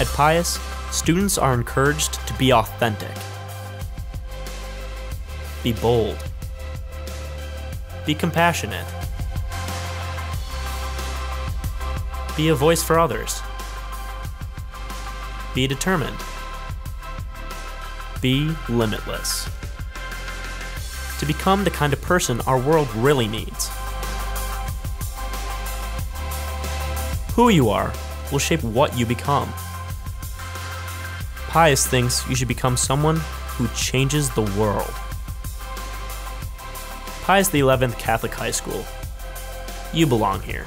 At Pius, students are encouraged to be authentic, be bold, be compassionate, be a voice for others, be determined, be limitless. To become the kind of person our world really needs. Who you are will shape what you become. Pius thinks you should become someone who changes the world. Pius XI Catholic High School. You belong here.